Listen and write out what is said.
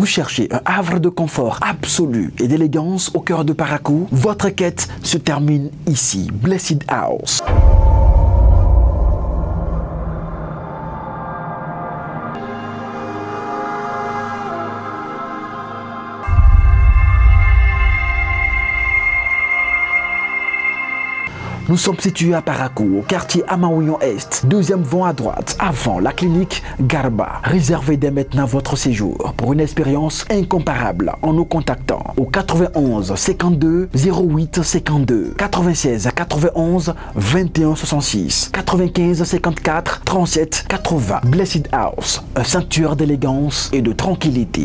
Vous cherchez un havre de confort absolu et d'élégance au cœur de Parakou Votre quête se termine ici. Blessed House. Nous sommes situés à Parakou, au quartier Amaouillon Est, deuxième vent à droite, avant la clinique Garba. Réservez dès maintenant votre séjour pour une expérience incomparable en nous contactant au 91 52 08 52 96 91 21 66 95 54 37 80 Blessed House, un sanctuaire d'élégance et de tranquillité.